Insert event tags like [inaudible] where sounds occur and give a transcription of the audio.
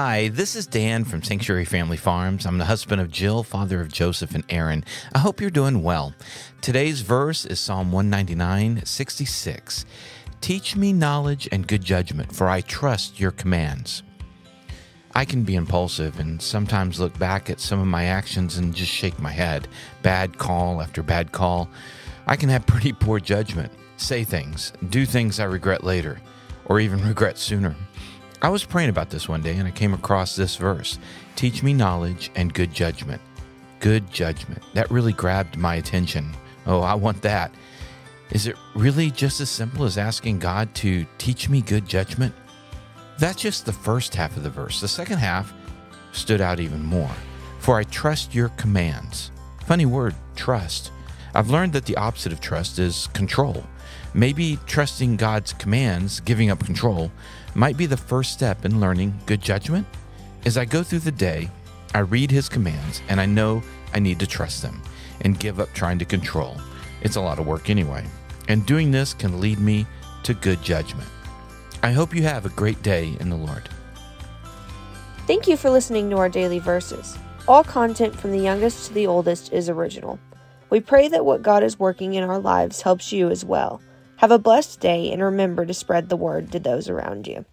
Hi, this is Dan from Sanctuary Family Farms. I'm the husband of Jill, father of Joseph and Erin. I hope you're doing well. Today's verse is Psalm 199, 66. Teach me knowledge and good judgment, for I trust your commands. I can be impulsive and sometimes look back at some of my actions and just shake my head. Bad call after bad call. I can have [laughs] pretty poor judgment, say things, do things I regret later, or even regret sooner. I was praying about this one day and I came across this verse Teach me knowledge and good judgment. Good judgment. That really grabbed my attention. Oh, I want that. Is it really just as simple as asking God to teach me good judgment? That's just the first half of the verse. The second half stood out even more. For I trust your commands. Funny word, trust. I've learned that the opposite of trust is control. Maybe trusting God's commands, giving up control, might be the first step in learning good judgment. As I go through the day, I read His commands and I know I need to trust them and give up trying to control. It's a lot of work anyway. And doing this can lead me to good judgment. I hope you have a great day in the Lord. Thank you for listening to our daily verses. All content from the youngest to the oldest is original. We pray that what God is working in our lives helps you as well. Have a blessed day and remember to spread the word to those around you.